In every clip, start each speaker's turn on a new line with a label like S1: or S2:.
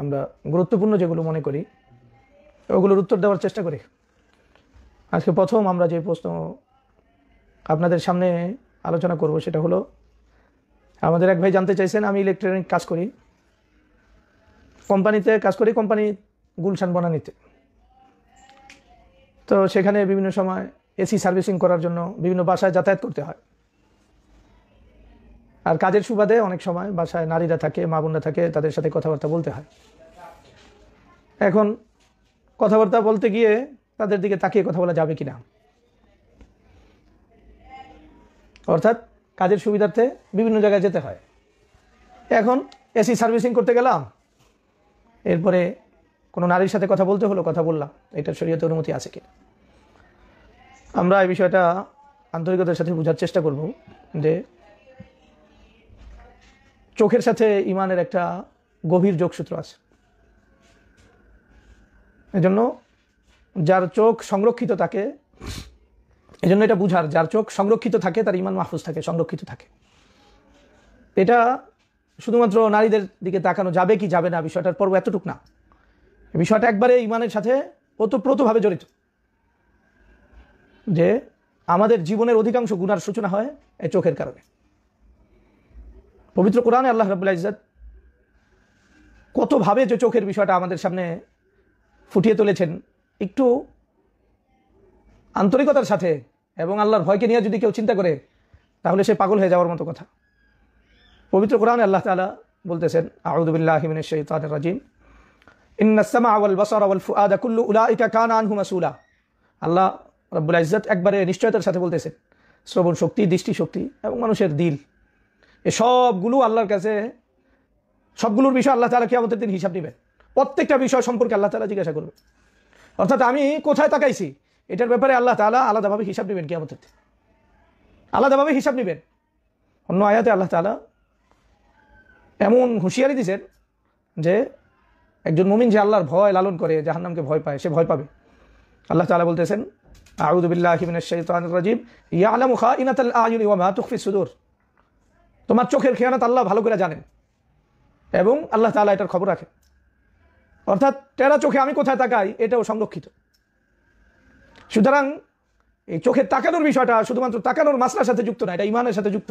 S1: আমরা গুরুত্বপূর্ণ যেগুলো মনে করি, ওগুলোর উত্তর দেওয়ার চেষ্টা করি। আজকে প্রথম আমরা যে প্রশ্ন আপনাদের সামনে আলোচনা করব সেটা হলো, আমাদের এক ভাই জানতে চাইছেন, আমি ইলেকট্রনিক কাজ করি। কোম্পানিতে কাজ করি, কোম্পানি গুলশান বনানিতে। তো সেখানে বিভিন্ন সময় এসি সার্ভিসিং করার জন্য বিভিন্ন বাসায় যাতায়াত করতে হয়। আর কাজের সুবাদে অনেক সময় বাসায় নারীরা থাকে, মা বোনরা থাকে, তাদের সাথে কথাবার্তা বলতে হয়। এখন কথাবার্তা বলতে গিয়ে তাদের দিকে তাকিয়ে কথা বলা যাবে কিনা? অর্থাৎ কাজের সুবিধার্থে বিভিন্ন জায়গায় যেতে হয়। এখন এসি সার্ভিসিং করতে গেলাম, এরপরে কোনো নারীর সাথে কথা বলতে হলো, কথা বললাম, এটার শরীয়তে অনুমতি আছে কি আমরা এই বিষয়টা আন্তরিকতার সাথে বোঝার চেষ্টা করব যে চোখের সাথে ইমানের একটা গভীর যোগসূত্র আছে। এজন্য যার চোখ সংরক্ষিত থাকে, এজন্য এটা বুঝার, যার চোখ সংরক্ষিত থাকে, তার ইমান মাহফুজ থাকে, সংরক্ষিত থাকে। এটা শুধুমাত্র নারীদের দিকে তাকানো যাবে কি যাবে না, বিষয়টার পর্ব এতটুক না। বিষয়টা একবারে ইমানের সাথে ওতপ্রোতভাবে জড়িত। যে আমাদের জীবনের অধিকাংশ গুণার সূচনা হয় এই চোখের কারণে। পবিত্র কোরআনে আল্লাহ রাবুল্লাহ ইজাদ কতভাবে যে চোখের বিষয়টা আমাদের সামনে ফুটিয়ে তুলেছেন, একটু আন্তরিকতার সাথে এবং আল্লাহর ভয়কে নিয়ে যদি কেউ চিন্তা করে, তাহলে সে পাগল হয়ে যাওয়ার মতো কথা। পবিত্র কোরআনে আল্লাহ তালা বলতেছেন আউদুবিল্লাহিমিন উলাইকা কান আল্লাহ রব্বুল ইজ্জত একবারে নিশ্চয়তার সাথে বলতেছেন, শ্রবণ শক্তি দৃষ্টি শক্তি এবং মানুষের দিল। এ সবগুলো আল্লাহর কাছে, সবগুলোর বিষয় আল্লাহ তালা আমাদের দিন হিসাব নেবেন প্রত্যেকটা বিষয় সম্পর্কে আল্লাহ তালা জিজ্ঞাসা করবে। অর্থাৎ আমি কোথায় তাকাইছি, এটার ব্যাপারে আল্লাহ তালা আলাদাভাবে হিসাব নেবেন আমাদের আলাদাভাবে হিসাব নেবেন। অন্য আয়াতে আল্লাহ তালা এমন হুঁশিয়ারি দিছেন যে, একজন মুমিন যে আল্লাহর ভয় লালন করে, জাহান্নামকে ভয় পায়, সে ভয় পাবে। আল্লাহ তালা বলতেছেন আউদুবিল্লাহিমিনাজিব ইয়ালামু খাইনাতাল আয়ুনি ওয়া মা তুখফি সুদূর। তোমার চোখের খেয়ানত আল্লাহ ভালো করে জানেন। এবং আল্লাহ তালা এটার খবর রাখে অর্থাৎ টেরা চোখে আমি কোথায় তাকাই, এটাও সংরক্ষিত। সুতরাং এই চোখের তাকানোর বিষয়টা শুধুমাত্র তাকানোর মাসলার সাথে যুক্ত না, এটা ইমানের সাথে যুক্ত।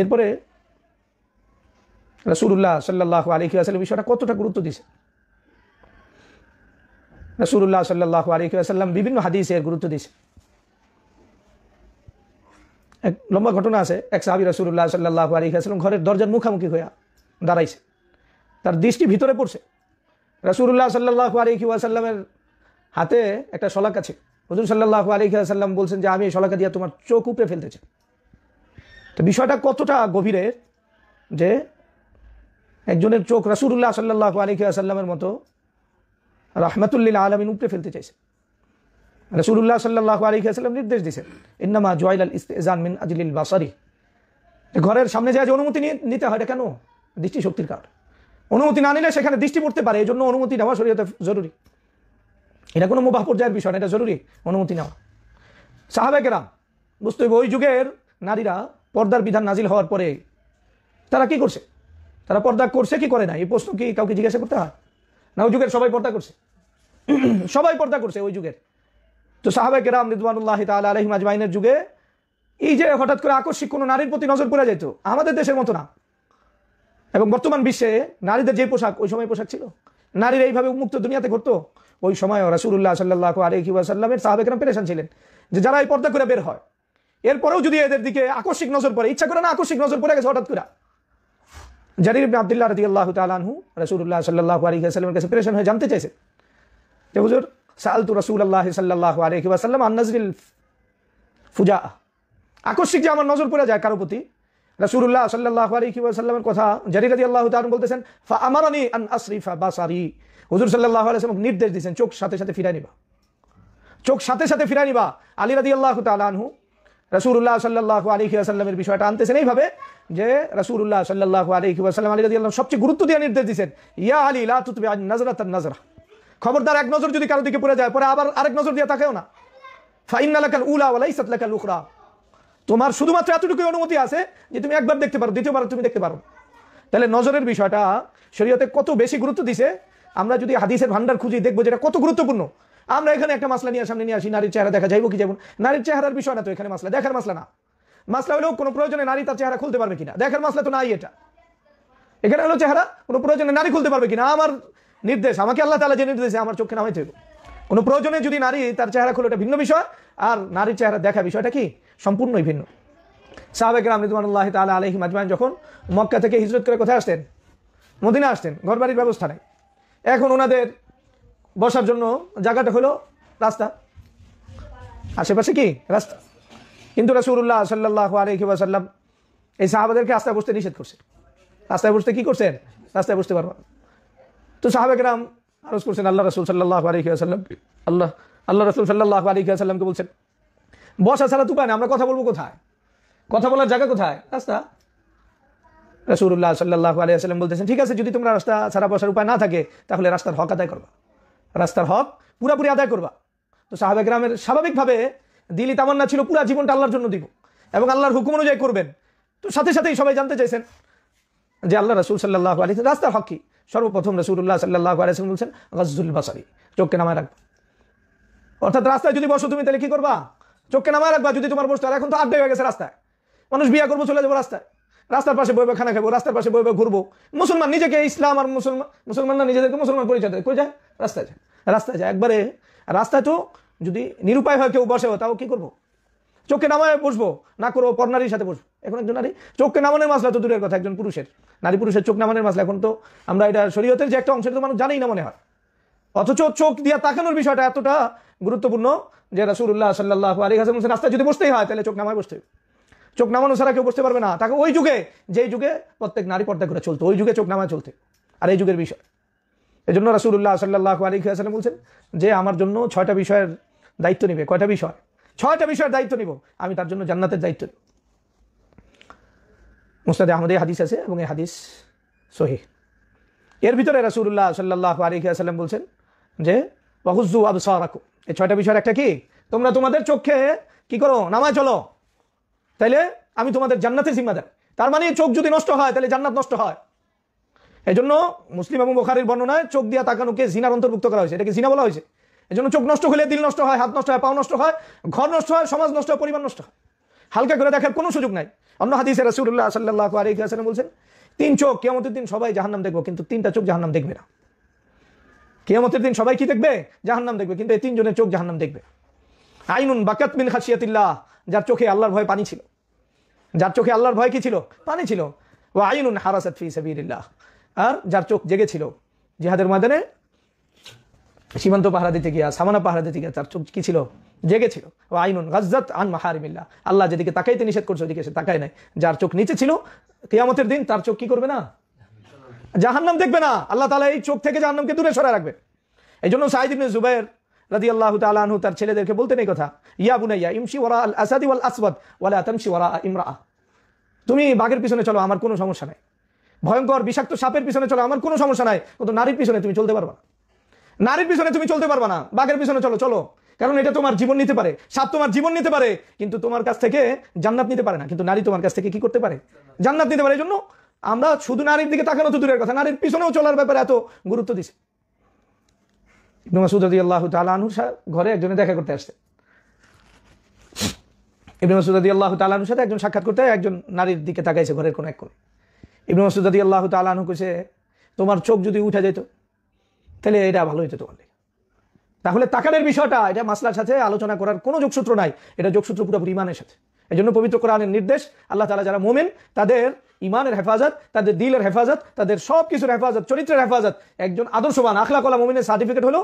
S1: এরপরে রসুল্লাহ সাল্লাহ আলী আসাল্লাম বিষয়টা কতটা গুরুত্ব দিছে রসুল্লাহ সাল্লাহ আলী আসাল্লাম বিভিন্ন হাদিসের গুরুত্ব দিছে এক লম্বা ঘটনা আছে। এক সাহাবি রসুল্লাহ সাল্লাহ আলী আসাল্লাম ঘরের দরজার মুখামুখি হইয়া দাঁড়াইছে। তার দৃষ্টি ভিতরে পড়ছে। রসুল্লাহ সাল্লাহ আলী আসাল্লামের হাতে একটা শলাক আছে হজুর সাল্লাহ আলী আসাল্লাম বলছেন যে, আমি এই শলাকা দিয়া তোমার চোখ উপড়ে ফেলতে চাই। তো বিষয়টা কতটা গভীরের যে একজনের চোখ রাসুল্লাহ সাল্লাহ আলী আসাল্লামের মতো রহমতুল্লিল আলমিন উপড়ে ফেলতে চাইছে। রসুল্লাহ সাল্লাহ আলী আসাল্লাম নির্দেশ দিয়েছেন, ইন্নামা জয়াল আল ইস্তেজান মিন আজলিল বাসারি। ঘরের সামনে যায় যে অনুমতি নিতে হয়, এটা কেন? দৃষ্টিশক্তির কারণে। অনুমতি না নিলে সেখানে দৃষ্টি পড়তে পারে এই জন্য অনুমতি নেওয়া শরীয়তে জরুরি। এটা কোনো মোবাহ পর্যায়ের বিষয় না, এটা জরুরি অনুমতি নেওয়া। সাহাবেকেরাম বুঝতে হবে, ওই যুগের নারীরা পর্দার বিধান নাজিল হওয়ার পরে তারা কি করছে? তারা পর্দা করছে কি করে না? এই প্রশ্ন কি কাউকে জিজ্ঞাসা করতে হয়? না, ওই যুগের সবাই পর্দা করছে। সবাই পর্দা করছে ওই যুগের। তো সাহাবেকেরাম রিদওয়ানুল্লাহ তাল আলহিম আজমাইনের যুগে এই যে হঠাৎ করে আকস্মিক কোনো নারীর প্রতি নজর পড়ে যেত আমাদের দেশের মতো না। এবং বর্তমান বিশ্বে নারীদের যে পোশাক, ওই সময় পোশাক ছিল। নারীর এইভাবে উন্মুক্ত দুনিয়াতে ঘটতো ওই সময় রাসুল্লাহ সাল্লাহ আলহি ওয়াসাল্লামের সাহাবেকরাম পেরেশান ছিলেন যে যারা এই পর্দা করে বের হয়, এরপরেও যদি এদের দিকে আকস্মিক নজর পড়ে, ইচ্ছা করে না আকস্মিক নজর পড়ে গেছে হঠাৎ করে। জারির আব্দুল্লাহ রদি আল্লাহ তালু রাসুল্লাহ সাল্লাহ আলী কাছে পেরেশান হয়ে জানতে চাইছে যে, হুজুর সালতু রসুল আল্লাহ সাল্লাহ আলহি ওয়াসাল্লাম আন্নাজরিল ফুজা। আকস্মিক যে আমার নজর পড়ে যায় কারও প্রতি রাসুল্লাহ সাল্লাহ আলহি কথা জারি রাদি আল্লাহ তালু বলতেছেন ফা আমারানি আন আসরিফা বাসারি। হুজুর সাল্লাহ আলাইসাল্লাম নির্দেশ দিয়েছেন, চোখ সাথে সাথে ফিরাই নিবা। চোখ সাথে সাথে ফিরাই নিবা। আলী রাদি আল্লাহ তালু রসুল্লাহ সাল্লাহ আলী আসাল্লামের বিষয়টা আনতেছেন এইভাবে যে রসুল্লাহ সাল্লাহ আলী আসাল্লাম আলী রাদি আল্লাহ সবচেয়ে গুরুত্ব দিয়ে নির্দেশ দিয়েছেন, ইয়া আলী লা তুতবে আজ নজরা তার নজরা। খবরদার এক নজর যদি কারও দিকে পড়ে যায়, পরে আবার আরেক নজর দিয়ে তাকেও না। ফাইনালাকাল উলা ওয়ালাই সাতলাকাল উখরা। তোমার শুধুমাত্র এতটুকু অনুমতি আছে যে তুমি একবার দেখতে পারো, দ্বিতীয়বার তুমি দেখতে পারো। তাহলে নজরের বিষয়টা শরীয়তে কত বেশি গুরুত্ব দিছে, আমরা যদি হাদিসের ভান্ডার খুঁজি দেখব যেটা কত গুরুত্বপূর্ণ। আমরা এখানে একটা মাসলা নিয়ে সামনে নিয়ে আসি, নারীর চেহারা দেখা যাইব কি যাব নারীর চেহারার বিষয় না তো এখানে মাসলা, দেখার মাসলা না। মাসলা হলেও কোনো প্রয়োজনে নারী তার চেহারা খুলতে পারবে কিনা, দেখার মাসলা তো নাই এটা। এখানে হলো চেহারা, কোনো প্রয়োজনে নারী খুলতে পারবে কিনা, আমার নির্দেশ। আমাকে আল্লাহ তালা যে নির্দেশে আমার চোখে নামাইতে হবে কোনো প্রয়োজনে যদি নারী তার চেহারা খুলে, এটা ভিন্ন বিষয়। আর নারীর চেহারা দেখা বিষয়টা কি? সম্পূর্ণই ভিন্ন। সাহাবেক রামরিদুল্লাহ তালা আলহিম আজমাইন যখন মক্কা থেকে হিজরত করে কোথায় আসতেন? মদিনা আসতেন, ঘরবাড়ির ব্যবস্থা নেই। এখন ওনাদের বসার জন্য জায়গাটা হলো রাস্তা। আশেপাশে কি? রাস্তা। কিন্তু রাসুল্লাহ সাল্লাহ আলহি ওয়াসাল্লাম এই সাহাবাদেরকে রাস্তায় বসতে নিষেধ করছে। রাস্তায় বসতে কি করছেন? রাস্তায় বসতে পারবেন তো সাহাবেকরাম আরজ করছেন, আল্লাহ রসুল সাল্লাহ আলহি আসাল্লাম আল্লাহ আল্লাহ রসুল সাল্লাহ আলহি আসাল্লামকে বলছেন, বসা ছাড়া তো পায় না আমরা কথা বলব কোথায়? কথা বলার জায়গা কোথায়? রাস্তা? রসুল্লাহ সাল্লাহ আলিয়াল্লাম বলতেছেন, ঠিক আছে, যদি তোমরা রাস্তা ছাড়া বসার উপায় না থাকে, তাহলে রাস্তার হক আদায় করবা। রাস্তার হক পুরাপুরি আদায় করবা। তো সাহাবে গ্রামের স্বাভাবিকভাবে দিলি তামান্না ছিল, পুরা জীবনটা আল্লাহর জন্য দিব এবং আল্লাহর হুকুম অনুযায়ী করবেন। তো সাথে সাথেই সবাই জানতে চাইছেন যে আল্লাহ রসুল সাল্লাহ আলী রাস্তার হক কি? সর্বপ্রথম রসুল্লাহ সাল্লাহ বলছেন গজুল বাসারি, চোখকে নামায় রাখবা। অর্থাৎ রাস্তায় যদি বসো, তুমি তাহলে কি করবা? চোখকে নামায় রাখবা, যদি তোমার বসতে এখন তো আড্ডা হয়ে গেছে রাস্তায়। মানুষ বিয়া করব, চলে যাব রাস্তায়। রাস্তার পাশে বইবে, খানা খাব রাস্তার পাশে বইবে, ঘুরবো। মুসলমান নিজেকে ইসলাম আর মুসলমান মুসলমানরা নিজেদেরকে মুসলমান পরিচয় দেয়। কই যায়? রাস্তায় যায়। রাস্তায় যায়। একবারে রাস্তায় তো যদি নিরুপায় হয়, কেউ বসে তাও কি করব? চোখকে নামায় বসবো, না করব পর নারীর সাথে বসবো। এখন একজন নারী, চোখকে নামানোর মাসলা তো দূরের কথা, একজন পুরুষের। নারী পুরুষের চোখ নামানোর মাসলা। এখন তো আমরা এটা শরীয়তের যে একটা অংশ তো মানুষ জানেই না মনে হয়। অথচ চোখ দিয়া তাকানোর বিষয়টা এতটা গুরুত্বপূর্ণ যে রাসুল্লাহ সাল্লাহ আলী হাসান রাস্তায় যদি বসতেই হয়, তাহলে চোখ নামায় বসতে। চোখ নামানো ছাড়া কেউ বসতে পারবে না। তাকে ওই যুগে, যেই যুগে প্রত্যেক নারী পর্দা করে চলতো, ওই যুগে চোখ নামায় চলতে। আর এই যুগের বিষয়। এই জন্য রাসুল্লাহ সাল্লাহ আলী হাসান বলছেন যে, আমার জন্য ছয়টা বিষয়ের দায়িত্ব নিবে। কয়টা বিষয়? ছয়টা বিষয়ের দায়িত্ব নিব। আমি তার জন্য জান্নাতের দায়িত্ব নিব। মুস্তাদে আহমদ হাদিস আছে এবং এই হাদিস সহি এর ভিতরে রাসুল্লাহ সাল্লাহ আলী আসাল্লাম বলছেন যে বহুজু আবসারাকু এই ছয়টা বিষয়ের একটা কি? তোমরা তোমাদের চোখে কি করো? নামায় চলো। তাইলে আমি তোমাদের জান্নাতের জিম্মাদার। তার মানে চোখ যদি নষ্ট হয় তাহলে জান্নাত নষ্ট হয়। এই জন্য মুসলিম এবং বোখারির বর্ণনায় চোখ দিয়া তাকানোকে জিনার অন্তর্ভুক্ত করা হয়েছে। এটাকে জিনা বলা হয়েছে। এই জন্য চোখ নষ্ট হলে দিল নষ্ট হয়, হাত নষ্ট হয়, পাও নষ্ট হয়, ঘর নষ্ট হয়, সমাজ নষ্ট হয়, পরিবার নষ্ট হয়। হালকা করে দেখার কোনো সুযোগ নাই। অন্য হাদিসে রাসুল্লাহ সাল্লাহ আলিহাসান বলছেন, তিন চোখ কেমতের দিন সবাই জাহান্নাম দেখব, কিন্তু তিনটা চোখ জাহান্নাম দেখবে না। কেমতের দিন সবাই কি দেখবে? জাহান্নাম দেখবে, কিন্তু এই তিনজনের চোখ জাহান্নাম দেখবে। আইনুন বাকাত মিন খাসিয়াতিল্লাহ যার চোখে আল্লাহর ভয় পানি ছিল। যার চোখে আল্লাহর ভয় কি ছিল? পানি ছিল। ও আইনুন হারাসাত ফি সাবিলিল্লাহ, আর যার চোখ জেগেছিল জিহাদের ময়দানে সীমান্ত পাহারা দিতে গিয়া, সামানা পাহারা দিতে গিয়া তার চোখ কি ছিল? জেগেছিল। ও আইনুন গাজ্জাত আন মাহারিমিল্লাহ। আল্লাহ যেদিকে তাকাইতে নিষেধ করছে, ওদিকে সে তাকায় নাই। যার চোখ নিচে ছিল, কেয়ামতের দিন তার চোখ কি করবে না? জাহান্নাম দেখবে না। আল্লাহ তালা এই চোখ থেকে জাহান্নামকে দূরে সরা রাখবে। এই জন্য সাইদ ইবনে জুবাইর রাদি আল্লাহ তালাহু তার ছেলেদেরকে বলতেন এই কথা, ইয়া বুনাইয়া, ইমশি ওরা আল আসাদি ওয়াল আসবাদ ওয়ালা তামশি ওরা ইমরা তুমি বাঘের পিছনে চলো, আমার কোনো সমস্যা নাই। ভয়ঙ্কর, বিষাক্ত সাপের পিছনে চলো, আমার কোনো সমস্যা নাই। কিন্তু নারীর পিছনে তুমি চলতে পারবা নারীর পিছনে তুমি চলতে পারবা না। বাঘের পিছনে চলো চলো। কারণ এটা তোমার জীবন নিতে পারে। সাপ তোমার জীবন নিতে পারে, কিন্তু তোমার কাছ থেকে জান্নাত নিতে পারে না। কিন্তু নারী তোমার কাছ থেকে কি করতে পারে? জান্নাত নিতে পারে। এই জন্য আমরা শুধু নারীর দিকে তাকানো তো দূরের কথা। নারীর পিছনেও চলার ব্যাপারে এত গুরুত্ব দিছে। ইবনু মাসুদ আল্লাহ তালাহুর ঘরে একজনে দেখা করতে আসছে। ইবনু মাসুদ আল্লাহ তালাহুর সাথে একজন সাক্ষাৎ করতে একজন নারীর দিকে তাকাইছে ঘরের কোনো এক কোণে। ইবনু মাসুদ আল্লাহ তালাহু কইছে, তোমার চোখ যদি উঠে যেত তাহলে এটা ভালো হইতো তোমার তাহলে তাকানের বিষয়টা, এটা মাসলার সাথে আলোচনা করার কোনো যোগসূত্র নাই। এটা যোগসূত্র পুরোপুরি ইমানের সাথে। এই জন্য পবিত্র কোরআনের নির্দেশ, আল্লাহ তালা যারা মোমেন, তাদের ইমানের হেফাজত, তাদের দিলের হেফাজত, তাদের সব কিছুর হেফাজত, চরিত্রের হেফাজত, একজন আদর্শবান আখলা কলা মোমিনের সার্টিফিকেট হলো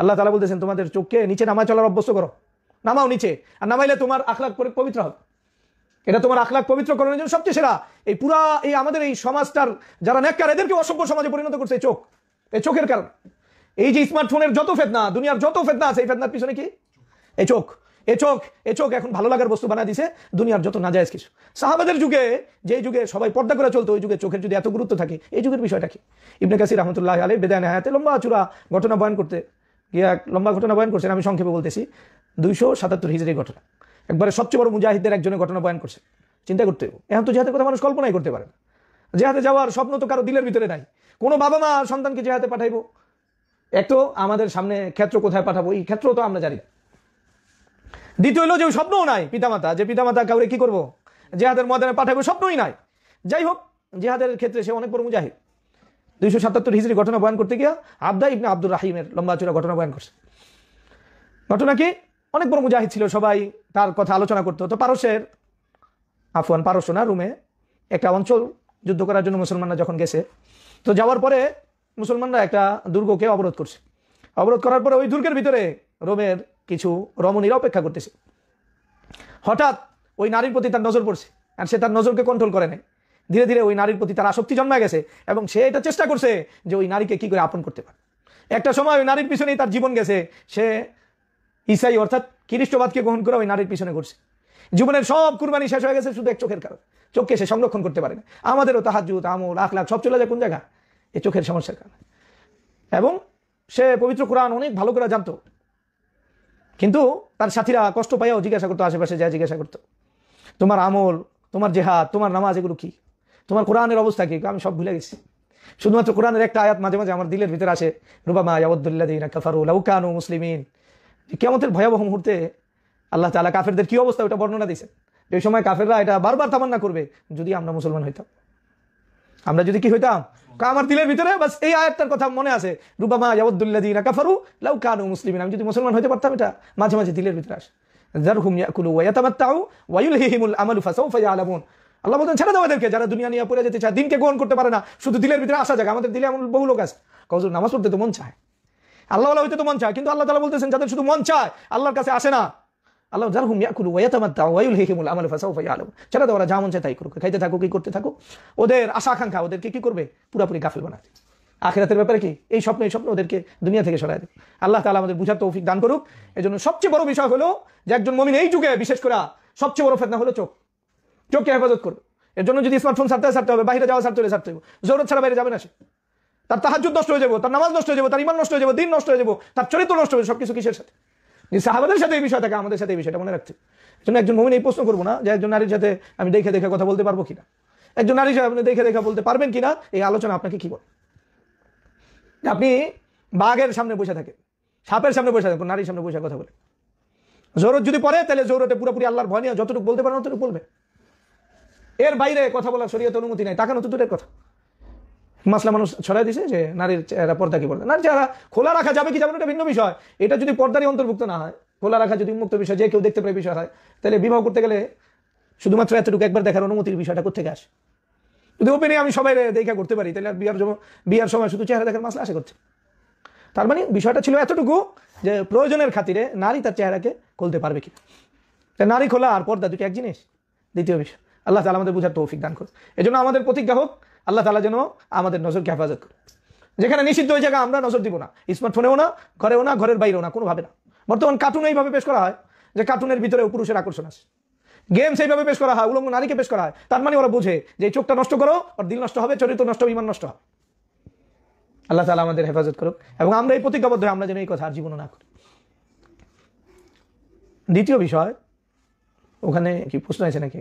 S1: আল্লাহ বলতেছেন, তোমাদের চোখকে নিচে নামায় চলার অভ্যস্ত করো। নামাও নিচে, আর নামাইলে তোমার আখলাক পবিত্র হবে। এটা তোমার আখলাক পবিত্র করানোর জন্য সবচেয়ে সেরা। এই পুরা এই আমাদের এই সমাজটার যারা নেককার এদেরকে অসভ্য সমাজে পরিণত করছে চোখ। এই চোখের কারণ। এই যে স্মার্টফোনের যত ফেতনা, দুনিয়ার যত ফেতনা আছে, এই ফেতনার পিছনে কি? এই চোখ। এ চোখ এ চোখ এখন ভালো লাগার বস্তু বানায় দিছে দুনিয়ার যত না যায় কিছু। সাহাবাদের যুগে যে যুগে সবাই পর্দা করে চলতো, ওই যুগে চোখের যদি এত গুরুত্ব থাকে, এই যুগের বিষয়টা কি? ইবনে কাসির রহমতুল্লাহ আলী বেদায় হায়াতে লম্বা চূড়া ঘটনা বয়ন করতে গিয়ে এক লম্বা ঘটনা বয়ন করছেন, আমি সংক্ষেপে বলতেছি। দুইশো সাতাত্তর হিজড়ি ঘটনা। একবারে সবচেয়ে বড় মুজাহিদদের একজনের ঘটনা বয়ান করছে। চিন্তা করতে হবে। এখন তো জেহাদের কথা মানুষ কল্পনাই করতে পারে না। জেহাদে যাওয়ার স্বপ্ন তো কারও দিলের ভিতরে নাই। কোনো বাবা মা সন্তানকে জেহাদে পাঠাইবো? এক তো আমাদের সামনে ক্ষেত্র কোথায় পাঠাবো? এই ক্ষেত্র তো আমরা জানি না। দ্বিতীয় হলো যে স্বপ্নও নাই পিতামাতা, যে পিতামাতা কাউরে কি করব? জেহাদের ময়দানে পাঠাবো স্বপ্নই নাই। যাই হোক, জেহাদের ক্ষেত্রে সে অনেক বড় মুজাহিদ। দুইশো সাতাত্তর হিজড়ি ঘটনা বয়ান করতে গিয়া আবদা ইবনে আব্দুর রাহিমের লম্বা চূড়া ঘটনা বয়ান করছে। ঘটনা কি? অনেক বড় মুজাহিদ ছিল, সবাই তার কথা আলোচনা করতো। তো পারস্যের, আফওয়ান, পারস্য না, রুমে একটা অঞ্চল যুদ্ধ করার জন্য মুসলমানরা যখন গেছে, তো যাওয়ার পরে মুসলমানরা একটা দুর্গকে অবরোধ করছে। অবরোধ করার পরে ওই দুর্গের ভিতরে রোমের কিছু রমণীরা অপেক্ষা করতেছে। হঠাৎ ওই নারীর প্রতি তার নজর পড়ছে, আর সে তার নজরকে কন্ট্রোল করে নেয় ধীরে ধীরে ওই নারীর প্রতি তার আসক্তি জন্মা গেছে, এবং সে এটা চেষ্টা করছে যে ওই নারীকে কি করে আপন করতে পারে। একটা সময় ওই নারীর পিছনেই তার জীবন গেছে, সে ইসাই অর্থাৎ খ্রিস্টবাদকে গ্রহণ করে ওই নারীর পিছনে করছে জীবনের সব কুরবানি শেষ হয়ে গেছে শুধু এক চোখের কারণে। চোখকে সে সংরক্ষণ করতে পারে না। আমাদেরও তাহাজুত আমল আখ লাখ সব চলে যায় কোন জায়গা এই চোখের সমস্যার কারণে। এবং সে পবিত্র কোরআন অনেক ভালো করে জানতো। কিন্তু তার সাথীরা কষ্ট পাইয়াও জিজ্ঞাসা করতো আশেপাশে যা জিজ্ঞাসা করতো, তোমার আমল, তোমার জেহাদ, তোমার নামাজ এগুলো কি? তোমার কোরআনের অবস্থা কি? আমি সব ভুলে গেছি। শুধুমাত্র কোরআনের একটা আয়াত মাঝে মাঝে আমার দিলের ভিতরে আসে, রুবামা ইয়াবদ্দুল্লাদিন কাফারু লাউকানু মুসলিমিন। কেমতের ভয়াবহ মুহূর্তে আল্লাহ তালা কাফেরদের কি অবস্থা ওটা বর্ণনা দিয়েছেন। যে সময় কাফেররা এটা বারবার তামান্না করবে, যদি আমরা মুসলমান হইতাম। আমরা যদি কি হইতাম? আমার দিলের ভিতরে, বাস এই আয়াতটার কথা মনে আছে। রুবামা ইয়াবদ্দুল্লাদিন কাফারু লাউ কানু মুসলিমিন। আমি যদি মুসলমান হইতে পারতাম, এটা মাঝে মাঝে দিলের ভিতরে আসে। যারা দুনিয়া নিয়ে পড়ে যেতে চায়, দিনকে গ্রহণ করতে পারে না। শুধু দিলের ভিতরে আসা যাক, আমাদের দিলে এমন বহু লোক আছে। কজুর নামাজ পড়তে তো মন চায়। আল্লাহ আল্লাহ হইতে তো মন চায়, কিন্তু আল্লাহ তালা বলতেছেন যাদের শুধু মন চায়, আল্লাহর কাছে আসে না। আল্লাহ যার হুম ইয়াকুলু ওয়াতামাত্তা ওয়াইল হিহিমুল আমাল ফাসাউফা ইয়ালাম ছেড়ে দাও যা মন চায় তাই করুক। খাইতে থাকো কি করতে থাকো ওদের আশা আকাঙ্ক্ষা, ওদেরকে কি করবে? পুরাপুরি গাফিল বানাতে আখিরাতের ব্যাপারে কি? এই স্বপ্ন এই স্বপ্ন ওদেরকে দুনিয়া থেকে সরাই দেবে। আল্লাহ তালা আমাদের বুঝার তৌফিক দান করুক। এই জন্য সবচেয়ে বড় বিষয় হলো যে একজন মমিন এই যুগে, বিশেষ করে সবচেয়ে বড় ফেতনা হলো চোখ। চোখকে হেফাজত করবে। এর জন্য যদি স্মার্টফোন ছাড়তে ছাড়তে হবে। বাইরে যাওয়া ছাড়তে হলে ছাড়তে হবে জরুরত ছাড়া বাইরে যাবে না সে। তার তাহাজুদ নষ্ট হয়ে যাব, তার নামাজ নষ্ট হয়ে যাব, তার ইমান নষ্ট হয়ে যাব, দিন নষ্ট হয়ে যাব, তার চরিত্র নষ্ট হয়ে যাবে, সবকিছু কিসের সাথে? সাহাবাদের সাথে এই বিষয় থাকে, আমাদের সাথে এই বিষয়টা মনে রাখতে জন্য একজন মমিন এই প্রশ্ন করব না যে একজন নারীর সাথে আমি দেখে দেখে কথা বলতে পারব কিনা? একজন সাথে আপনি দেখে দেখে বলতে পারবেন কিনা? এই আলোচনা আপনাকে কি বলে? আপনি বাঘের সামনে বসে থাকেন, সাপের সামনে বসে থাকেন নারীর সামনে বসে কথা বলে। জরুরত যদি পড়ে, তাহলে জরুরতে পুরোপুরি আল্লাহর ভয় নিয়ে যতটুকু বলতে পারেন ততটুকু বলবে। এর বাইরে কথা বলার শরীয়ত অনুমতি নাই, তাকানো তো দূরের কথা। মাসলা মানুষ ছড়াই দিছে যে নারীর পর্দা কি পর্দা? নারীর চেহারা খোলা রাখা যাবে কি যাবে এটা ভিন্ন বিষয়। এটা যদি পর্দারই অন্তর্ভুক্ত না হয়, খোলা রাখা যদি মুক্ত বিষয়, যে কেউ দেখতে পারে বিষয় হয়, তাহলে বিবাহ করতে গেলে শুধুমাত্র এতটুকু একবার দেখার অনুমতির বিষয়টা কোথেকে আসে? যদি ওপেনে আমি সবাই দেখা করতে পারি, তাহলে আর বিয়ার বিয়ার সময় শুধু চেহারা দেখার মাসলা আশা করছে তার মানে বিষয়টা ছিল এতটুকু যে প্রয়োজনের খাতিরে নারী তার চেহারাকে খুলতে পারবে কি নারী খোলা আর পর্দা দুটি এক জিনিস। দ্বিতীয় বিষয়, আল্লাহ তালা আমাদের বুঝার তৌফিক দান করে এই জন্য আমাদের প্রতিজ্ঞা হোক আল্লাহ তালা যেন আমাদের নজরকে হেফাজত করে। যেখানে নিষিদ্ধ ওই জায়গা আমরা নজর দিব না। স্মার্টফোনেও না, ঘরেও না, ঘরের বাইরেও না, কোনোভাবে না। বর্তমান কার্টুন এইভাবে পেশ করা হয় যে কার্টুনের ভিতরেও পুরুষের আকর্ষণ আছে। গেম সেইভাবে পেশ করা হয়, উলঙ্গ নারীকে পেশ করা হয়। তার মানে ওরা বুঝে যে চোখটা নষ্ট করো, ওর দিল নষ্ট হবে, চরিত্র নষ্ট হবে ইমান নষ্ট হবে। আল্লাহ তালা আমাদের হেফাজত করুক এবং আমরা এই প্রতিজ্ঞাবদ্ধ আমরা যেন এই কথা আর জীবন না করি। দ্বিতীয় বিষয়, ওখানে কি প্রশ্ন আছে নাকি?